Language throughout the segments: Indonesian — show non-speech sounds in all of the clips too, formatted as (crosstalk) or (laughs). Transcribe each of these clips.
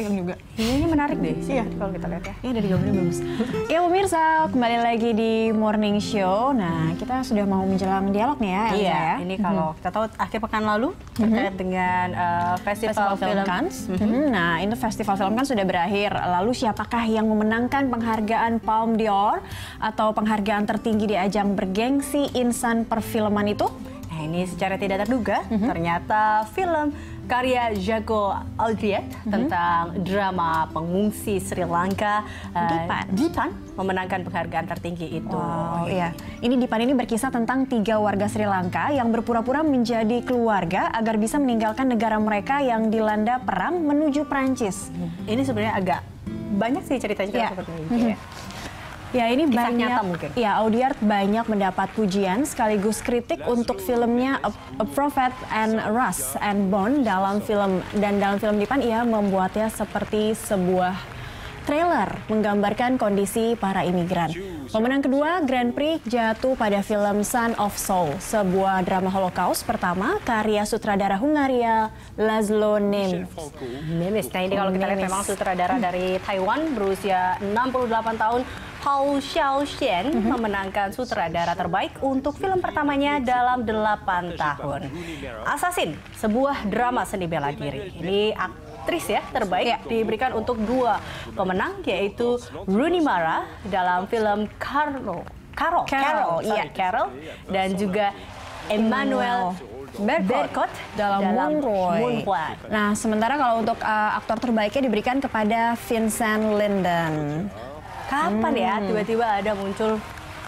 pegang juga. Ini menarik deh sih ya kalau kita lihat ya. Ya dari gambarnya bagus. (laughs) ya pemirsa, kembali lagi di Morning Show. Nah, kita sudah mau menjelang dialog nih ya, Iya, ya. ini kalau kita tahu akhir pekan lalu terkait dengan uh, festival, Festival Film Cannes. Mhm. Nah, itu festival film kan sudah berakhir. Lalu siapakah yang memenangkan penghargaan Palme d'Or atau penghargaan tertinggi di ajang bergengsi insan perfilman itu? Nah ini secara tidak terduga ternyata film karya Jago Aldriet tentang drama pengungsi Sri Lanka uh, Dipan. Dipan memenangkan penghargaan tertinggi itu. Wow, iya. Ini Dipan ini berkisah tentang tiga warga Sri Lanka yang berpura-pura menjadi keluarga agar bisa meninggalkan negara mereka yang dilanda perang menuju Prancis. Ini sebenarnya agak banyak sih cerita-cerita Iya. seperti ini. ya. Ya ini Kisah banyak, nyata mungkin. ya Audiard banyak mendapat pujian sekaligus kritik untuk filmnya A, A Prophet and Rust and Bone dalam film dan dalam film Dipan ia membuatnya seperti sebuah trailer menggambarkan kondisi para imigran. Pemenang kedua Grand Prix jatuh pada film Son of Soul, sebuah drama Holocaust pertama karya sutradara Hungaria Laszlo Nemes. Memes. Nah ini kalau kita lihat memang sutradara dari Taiwan berusia 68 tahun Hao Xiaoxian memenangkan sutradara terbaik untuk film pertamanya dalam 8 tahun. Assassin, sebuah drama seni bela diri. Ini aktris ya terbaik diberikan untuk dua pemenang yaitu Rooney Mara dalam film Carlo. Carol, Carol, sorry, iya. Carol dan juga Emmanuel Berkot dalam, Moonroy. Moonlight. Nah, sementara kalau untuk uh, aktor terbaiknya diberikan kepada Vincent Linden. Kapan ya Hmm. tiba-tiba ada muncul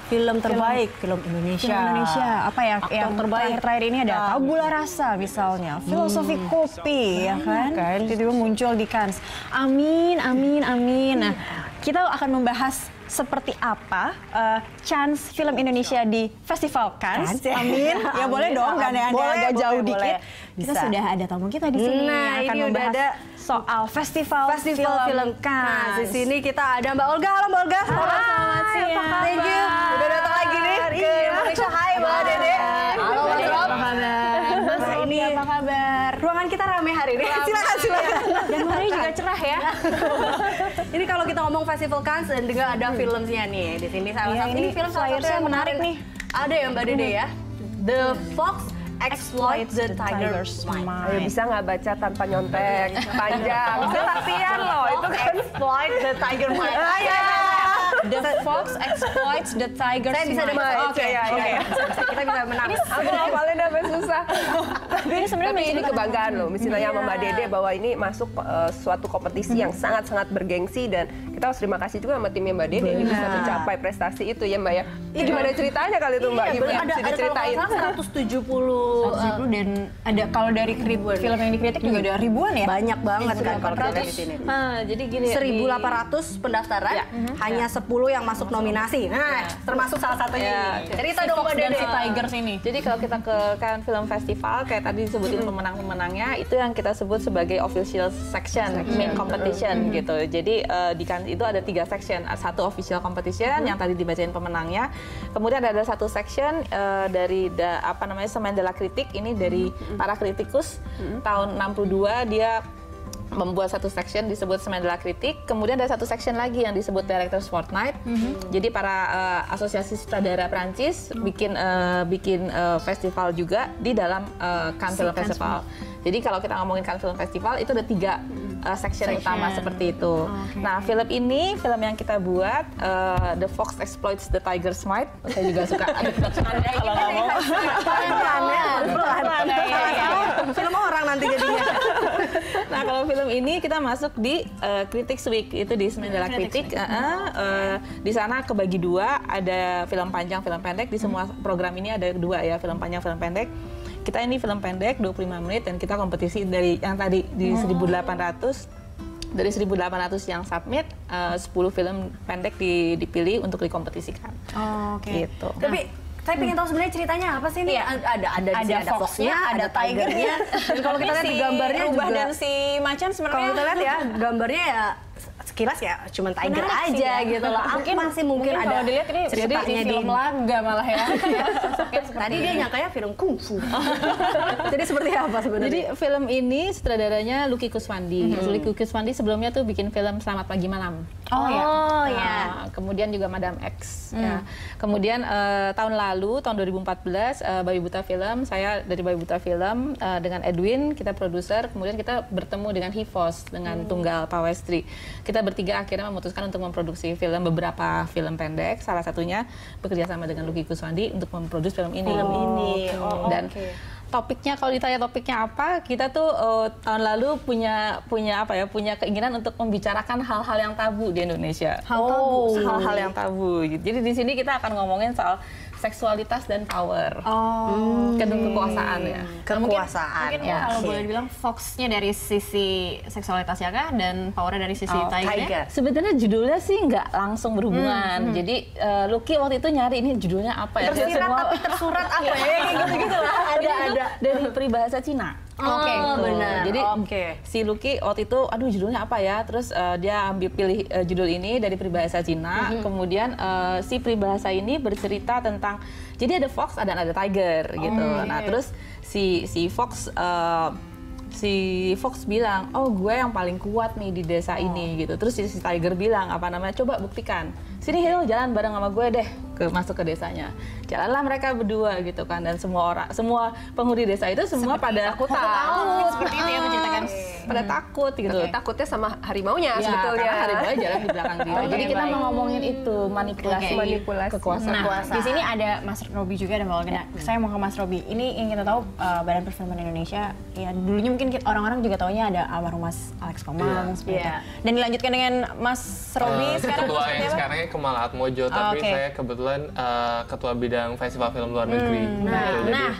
film terbaik film Indonesia? Film Indonesia apa ya Aktor yang terbaik. terakhir-terakhir ini ada Ah. Tabula Rasa misalnya, Filosofi Kopi ya kan, tiba-tiba muncul di Cannes. Amin, amin, amin. Nah, kita akan membahas seperti apa uh, chance film Indonesia di Festival Cannes. Ya. Amin. (laughs) Ya boleh Amin. dong, aneh boleh, agak boleh, jauh boleh. dikit. Kita Bisa. sudah ada tamu kita di sini Nah, yang akan ini udah membahas ada soal festival, Festival Film Cannes. Di sini kita ada Mbak Olga. Halo Mbak Olga. selamat siang. Thank you. Udah datang lagi nih ke Iya. Indonesia. Hai Mbak Dede. Halo Mas Rob. Apa kabar? Mas Nah, Robi, ini apa kabar? ruangan kita rame hari ini. Silakan silakan. Dan hari juga cerah ya. (laughs) Ini kalau kita ngomong Festival Cannes dan juga ada filmnya nih di sini salah Iya, satu ini ini film salah satu yang menarik nih. Ada ya Mbak Dede ya. The Fox Exploits the Tiger's Mind. Ayo bisa nggak baca tanpa nyontek panjang. Saya latihan loh itu kan. Exploit the Tiger Mind. Iya, iya, iya. The fox exploits the tiger's Saya bisa dapat Oke, ya, ya, oke. ya. Kita bisa menang. Aku ngapalin sampai susah. tapi Ini sebenarnya menceritakan- kebanggaan loh. Misalnya sama Mbak Iya. Dede bahwa ini masuk uh, suatu kompetisi yang sangat-sangat bergengsi dan kita harus terima kasih juga sama timnya Mbak Dede ini bisa mencapai prestasi itu ya Mbak ya. Itu gimana ceritanya kali itu Mbak? Iya, Gimana ada bisa ada kalau diceritain? salah 170 eh, 170 dan ada kalau dari kri- film yang dikritik juga ada ribuan ya. banyak banget kan kalau kita lihat di sini. Nah, jadi gini ya, 1.800 pendaftaran, Ya. hanya 10 yang masuk nominasi. Nah, termasuk salah satunya Ya, ini. Cerita Si dong Fox Dede. si Tigers ini. Jadi kalau kita ke Cannes Film Festival kayak tadi disebutin pemenang-pemenangnya itu yang kita sebut sebagai official section, main competition gitu. Jadi eh, di Cannes itu ada tiga section, satu official competition yang tadi dibacain pemenangnya. Kemudian ada satu section eh, dari da- apa namanya semen de la kritik ini dari para kritikus tahun 62 dia membuat satu section disebut Semen de la Kritik, kemudian ada satu section lagi yang disebut Directors Fortnight. Jadi para eh, asosiasi sutradara Prancis bikin eh, bikin eh, festival juga di dalam eh, Cannes Film Festival. Jadi kalau kita ngomongin Cannes Film Festival itu ada tiga eh, section, utama seperti itu. Nah film ini film yang kita buat eh, The Fox Exploits the Tiger's Might. Saya juga suka kalau ngomong. Pelan-pelan ya, Film orang nanti jadinya. Nah kalau film ini kita masuk di uh, Critics Week itu di Semen de la Kritik. Uh, uh, di sana kebagi dua, ada film panjang, film pendek. Di semua program ini ada dua ya, film panjang, film pendek. Kita ini film pendek 25 menit dan kita kompetisi dari yang tadi di 1800 dari 1800 yang submit, uh, 10 film pendek di- dipilih untuk dikompetisikan. Oh, oke. Gitu. Tapi saya pengen tahu sebenarnya ceritanya apa sih nih? Ada ada ada, Ada ada foxnya, ada ada tigernya. Dan (laughs) kalau kita lihat di gambarnya juga dan si macan kalau sebenarnya kita lihat ya (laughs) gambarnya ya sekilas ya cuman Tiger Menarik aja ya. gitu loh. (laughs) Mungkin Apa sih mungkin, ada kalau dilihat ini ceritanya jadi di film laga malah ya. (laughs) Tadi dia nyangkanya film kungfu. (laughs) Jadi seperti apa sebenarnya? Jadi film ini sutradaranya Lucky Kuswandi. Lucky Kuswandi sebelumnya tuh bikin film Selamat Pagi Malam. Oh ya. Oh Nah, ya. kemudian juga Madam X. Ya. Kemudian eh, tahun lalu, tahun 2014, eh, Bayi Buta Film, saya dari Bayi Buta Film eh, dengan Edwin, kita produser. Kemudian kita bertemu dengan Hivos, dengan Tunggal Pawestri. Kita bertiga akhirnya memutuskan untuk memproduksi film beberapa film pendek. Salah satunya bekerja sama dengan Lucky Kuswandi untuk memproduksi film ini. Film ini. Oh, Dan topiknya kalau ditanya topiknya apa kita tuh eh, tahun lalu punya punya apa ya punya keinginan untuk membicarakan hal-hal yang tabu di Indonesia Hal tabu. hal-hal yang tabu jadi di sini kita akan ngomongin soal seksualitas dan power Oh. kedua kekuasaan ya Kekuasaan. Mungkin ya. kalau boleh dibilang fokusnya dari sisi seksualitasnya kah dan powernya dari sisi Oh, tigernya? Tiger. Sebenarnya judulnya sih nggak langsung berhubungan. Jadi eh, Lucky waktu itu nyari ini judulnya apa ya? Tersirat semua- tapi tersurat apa ya? Kayak (laughs) gitu-gitu lah. Ada ada. dari peribahasa Cina. Oke, Gitu. benar. Jadi Oke. si Lucky waktu itu, aduh judulnya apa ya? Terus eh, dia ambil pilih eh, judul ini dari peribahasa Cina. Kemudian eh, si peribahasa ini bercerita tentang, jadi ada fox dan ada tiger gitu. Nah terus si si fox eh, si Fox bilang, oh gue yang paling kuat nih di desa ini gitu. Terus si, si Tiger bilang apa namanya, coba buktikan. Sini Hill jalan bareng sama gue deh ke masuk ke desanya. Jalanlah mereka berdua gitu kan dan semua orang, semua penghuni desa itu semua pada takut, Seperti itu ya menceritakan. pada takut gitu. Takutnya sama harimaunya Ya, sebetulnya. karena harimau jalan di belakang dia. Oke, Jadi kita baik. mau ngomongin itu manipulasi, Oke. Manipulasi. kekuasaan. Nah, Kekuasaan. di sini ada Mas Robi juga dan Mbak. Nah, Saya mau ke Mas Robi. Ini yang kita tahu uh, Badan Perfilman Indonesia, ya dulunya mungkin orang-orang juga taunya ada almarhum Mas Alex Komang Iya. seperti itu. Iya. Dan dilanjutkan dengan Mas Robi Eh, sekarang ketua seperti yang apa? sekarangnya Kemal Atmojo, tapi oke. saya kebetulan eh, ketua bidang festival film luar negeri. Nah, gitu. Jadi, nah,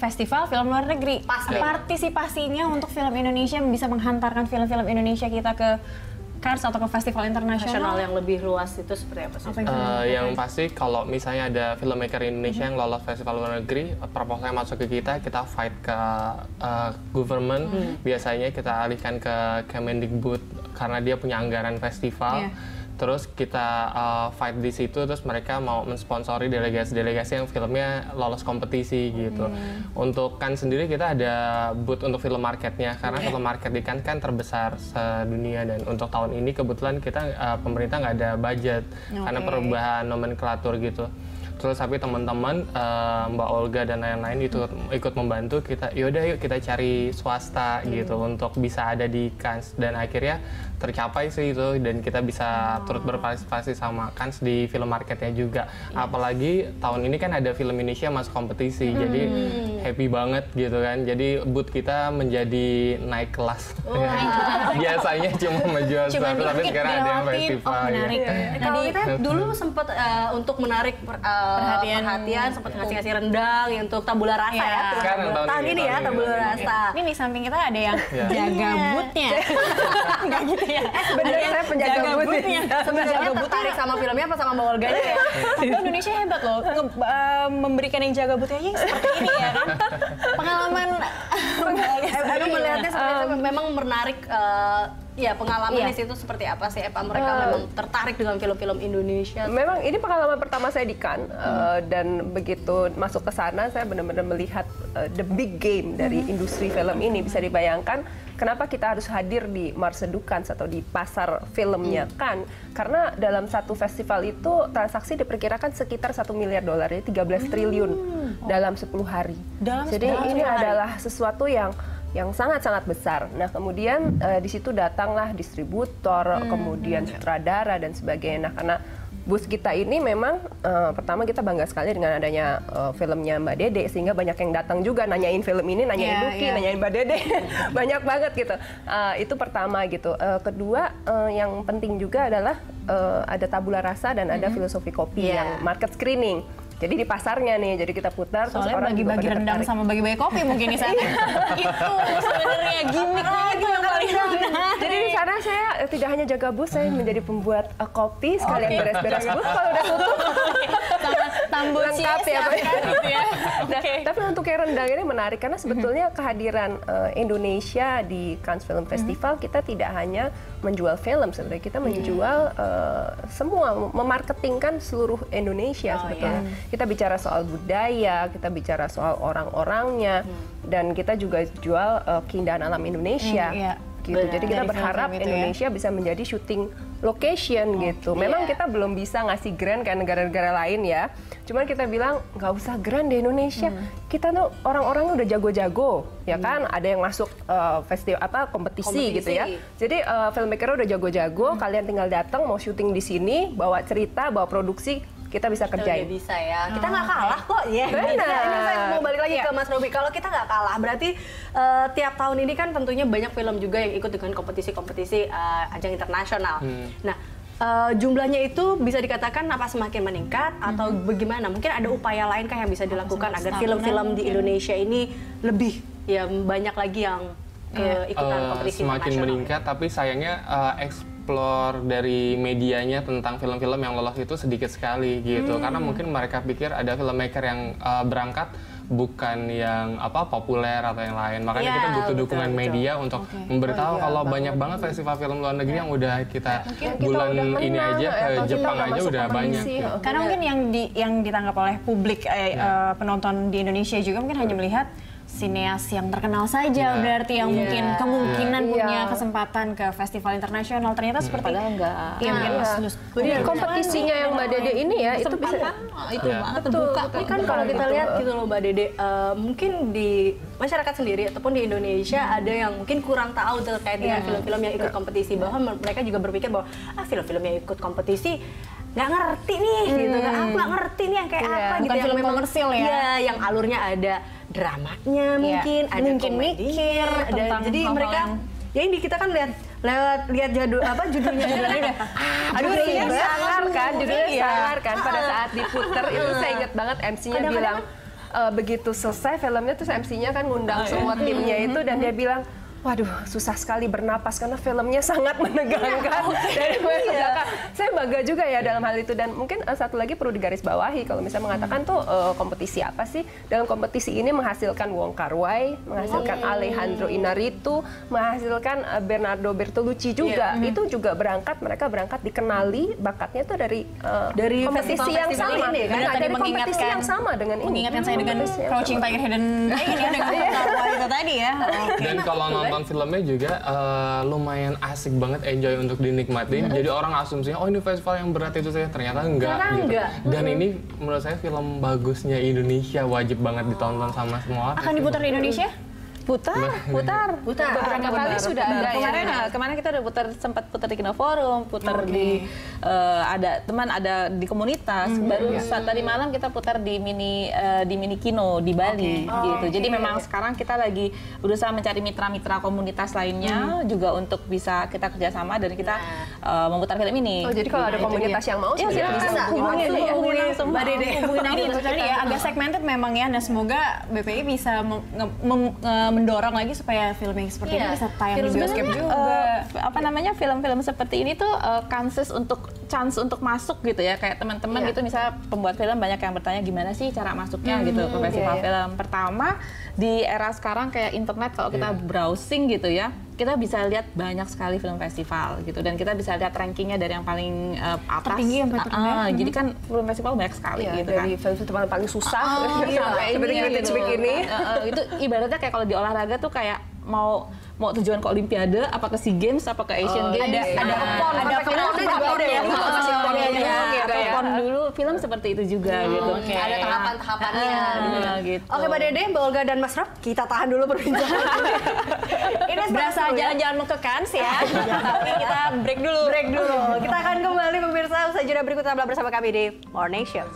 festival film luar negeri. Pasti. Partisipasinya untuk film Indonesia bisa menghantarkan film-film Indonesia kita ke Cannes atau ke festival Nasional internasional. yang lebih luas itu seperti apa sih? Apa yang eh, yang pasti kalau misalnya ada filmmaker Indonesia yang lolos festival luar negeri, proposalnya masuk ke kita, kita fight ke eh, government. Biasanya kita alihkan ke Kemendikbud karena dia punya anggaran festival. Iya. Terus kita uh, fight di situ, terus mereka mau mensponsori delegasi-delegasi yang filmnya lolos kompetisi gitu. Untuk kan sendiri kita ada booth untuk film marketnya, karena film market di Cannes kan terbesar sedunia dan untuk tahun ini kebetulan kita uh, pemerintah nggak ada budget karena Oke. perubahan nomenklatur gitu. Terus tapi teman-teman uh, Mbak Olga dan lain-lain itu ikut membantu kita. Yaudah yuk kita cari swasta gitu untuk bisa ada di Cannes dan akhirnya tercapai sih itu dan kita bisa turut berpartisipasi sama Cannes di film marketnya juga. Apalagi tahun ini kan ada film Indonesia masuk kompetisi, jadi happy banget gitu kan. Jadi booth kita menjadi naik kelas. (laughs) Biasanya cuma menjual satu, tapi sekarang ada yang dilewatin, festival. oh menarik. gitu. Nah, Kalau kita dulu sempat eh, untuk menarik per- eh, Perhatian. perhatian, sempat ngasih-ngasih rendang ya, untuk tabula rasa Iya. ya. Sekarang tahun tahun ini, ini ya tabula rasa. Ini di samping kita ada yang Iya. jaga Iya. bootnya. Enggak (laughs) gitu ya. Bener, Ada yang saya penjaga jaga nih. bootnya. Sebenarnya tertarik sama filmnya apa sama Mbak ya? Tapi Indonesia hebat loh, nge- eh, memberikan yang jaga bootnya aja seperti ini ya kan. Pengalaman Aduh (laughs) melihatnya seperti itu memang menarik eh, ya pengalaman Iya. di situ seperti apa sih? Apa mereka memang tertarik dengan film-film Indonesia? Memang ini pengalaman pertama saya di Cannes eh, dan begitu masuk ke sana saya benar-benar melihat eh, the big game dari industri film ini bisa dibayangkan kenapa kita harus hadir di Marsedukan atau di pasar filmnya kan karena dalam satu festival itu transaksi diperkirakan sekitar satu miliar dolar ya 13 triliun dalam 10 hari. Dalam Jadi 10 ini hari. adalah sesuatu yang yang sangat-sangat besar. Nah, kemudian eh, di situ datanglah distributor, kemudian sutradara dan sebagainya. Nah, karena bus kita ini memang eh, pertama kita bangga sekali dengan adanya eh, filmnya Mbak Dede sehingga banyak yang datang juga nanyain film ini, nanyain Iya, Lucky, iya. nanyain Mbak Dede. (laughs) banyak banget gitu. Eh, itu pertama gitu. Eh, kedua eh, yang penting juga adalah eh, ada tabula rasa dan ada filosofi kopi Iya. yang market screening. Jadi di pasarnya nih, jadi kita putar Soalnya bagi-bagi rendang tertarik. sama bagi-bagi kopi mungkin di sana. (laughs) itu sebenarnya gimmicknya itu yang paling. Jadi di sana saya eh, tidak hanya jaga bus, saya menjadi pembuat eh, kopi sekalian beres-beres bus. Kalau udah tutup, sama tambuci Lengkap ya, Pak. ya. Nah, tapi untuk yang rendang ini menarik karena sebetulnya kehadiran eh, Indonesia di Cannes Film Festival kita tidak hanya menjual film sebenarnya kita menjual eh, semua memarketingkan seluruh Indonesia sebetulnya. Kita bicara soal budaya, kita bicara soal orang-orangnya dan kita juga jual eh, keindahan alam Indonesia. Hmm, iya. Gitu. Benar. Jadi kita Dari berharap film-film itu ya. Indonesia bisa menjadi syuting location gitu. Memang kita belum bisa ngasih grant kayak negara-negara lain ya. Cuman kita bilang nggak usah grant di Indonesia. Kita tuh orang-orangnya udah jago-jago, ya kan? Ada yang masuk eh, festival apa kompetisi, gitu ya. Jadi eh, filmmaker udah jago-jago, kalian tinggal datang mau syuting di sini, bawa cerita, bawa produksi, kita bisa Kita udah kerjain. bisa ya. Kita nggak kalah kok. Ya. Benar. Bisa. Ini saya mau balik lagi Iya. ke Mas Robi. Kalau kita nggak kalah, berarti eh, tiap tahun ini kan tentunya banyak film juga yang ikut dengan kompetisi-kompetisi eh, ajang internasional. Nah. eh, jumlahnya itu bisa dikatakan apa semakin meningkat atau bagaimana? Mungkin ada upaya lain kah yang bisa dilakukan agar film-film di Indonesia ini lebih ya banyak lagi yang ke ikutan Eh, kompetisi semakin internasional. meningkat tapi sayangnya eh, explore dari medianya tentang film-film yang lolos itu sedikit sekali gitu Hmm. karena mungkin mereka pikir ada filmmaker yang eh, berangkat bukan yang apa populer atau yang lain makanya Ya, kita butuh betul, dukungan betul. media untuk memberitahu kalau banyak banget festival film luar negeri yang udah kita kita bulan udah ini menang, aja ke kita Jepang udah aja udah banyak gitu. heeh. Karena mungkin yang di, yang ditangkap oleh publik eh, eh, penonton di Indonesia juga mungkin hanya melihat sineas yang terkenal saja Iya. berarti yang mungkin kemungkinan Iya. punya kesempatan ke festival internasional ternyata seperti Padahal enggak. Iya, mungkin Iya. lulus- Jadi kompetisinya yang Mbak Dede ini ya itu bisa itu Iya. banget Betul, terbuka. betul. Ini kan kalau kita Gitu. lihat gitu loh Mbak Dede, eh, mungkin di masyarakat sendiri ataupun di Indonesia ada yang mungkin kurang tahu terkait dengan film-film yang ikut kompetisi bahwa mereka juga berpikir bahwa ah film-film yang ikut kompetisi nggak ngerti nih gitu kan aku nggak ngerti nih yang kayak Iya, apa gitu bukan yang film memang- komersil ya. iya yang alurnya ada dramanya mungkin ada Mungkin mikir ada tentang jadi hal-hal mereka yang- ya ini kita kan lihat lewat lihat jadul apa judulnya judulnya udah (laughs) Aduh, iya, judulnya sangar kan, judulnya Iya. sangar kan. Pada saat diputer itu saya inget banget MC-nya bilang eh, begitu selesai filmnya terus MC-nya kan ngundang semua timnya itu dan dia bilang Waduh, susah sekali bernapas karena filmnya sangat (laughs) menegangkan. Dari belakang. Saya bangga juga ya dalam hal itu dan mungkin eh, satu lagi perlu digarisbawahi kalau misalnya mengatakan tuh eh, kompetisi apa sih? Dalam kompetisi ini menghasilkan Wong Kar-wai, menghasilkan Alejandro Inarritu, menghasilkan eh, Bernardo Bertolucci juga. Itu juga berangkat mereka berangkat dikenali bakatnya tuh dari eh, Dari kompetisi yang sama ini, kan? Nah, dari kompetisi yang sama dengan ini. mengingatkan saya dengan Crouching. Tiger Hidden Dragon (laughs) ya dengan Karwa itu tadi ya. Oke. Dan kalau nonton filmnya juga eh, lumayan asik banget, enjoy untuk dinikmatin. Jadi orang asumsinya, oh ini festival yang berat itu saya ternyata enggak. Ternyata gitu. enggak. Dan ini menurut saya film bagusnya Indonesia wajib banget ditonton sama semua orang. Akan diputar di Indonesia? Putar, putar, Putar. Beberapa kali sudah ada ya. Kemarin, nah, kemarin kita udah putar sempat putar di Kino Forum, putar di eh, ada teman ada di komunitas. Baru saat tadi malam kita putar di mini eh, di mini kino di Bali gitu. Jadi memang sekarang kita lagi berusaha mencari mitra-mitra komunitas lainnya juga untuk bisa kita kerjasama dan kita eh, memutar film ini. Oh, jadi kalau ada komunitas yang mau Iya, sebenarnya bisa. ya. hubungin langsung. Mbak Dede. Hubungin aja itu tadi ya agak segmented memang ya dan semoga BPI bisa mendorong lagi supaya film yang seperti Iya. ini bisa tayang di Film bioskop sebenarnya, juga. eh, apa namanya film-film seperti ini tuh eh, chances untuk chance untuk masuk gitu ya kayak teman-teman Iya. gitu misalnya pembuat film banyak yang bertanya gimana sih cara masuknya gitu ke festival iya, iya. film pertama di era sekarang kayak internet kalau kita browsing gitu ya kita bisa lihat banyak sekali film festival gitu dan kita bisa lihat rankingnya dari yang paling eh, atas Tertinggi sampai Ah, terendah. ah, jadi kan film festival banyak sekali Iya, gitu kan dari film festival paling susah iya, (laughs) sampai seperti ini gitu. Ini. Eh, eh, itu ibaratnya kayak kalau di olahraga tuh kayak mau mau tujuan ke Olimpiade, apa ke Sea Games, apa ke Asian Games, ada- ada pon, ada sampai ke film pon juga ada ya, ya, pon pon iya, dulu iya, gitu ya. pon dulu, film seperti itu juga gitu. oke. Ada tahapan-tahapannya. Ah, gitu. Oke Mbak Dede, Mbak Olga dan Mas Rob, kita tahan dulu perbincangan. (laughs) Ini Berasa ya. jalan-jalan mau ke Kans ya. Tapi kita break dulu. Break dulu. Kita akan kembali pemirsa usai jeda berikut tetaplah bersama kami di Morning Show.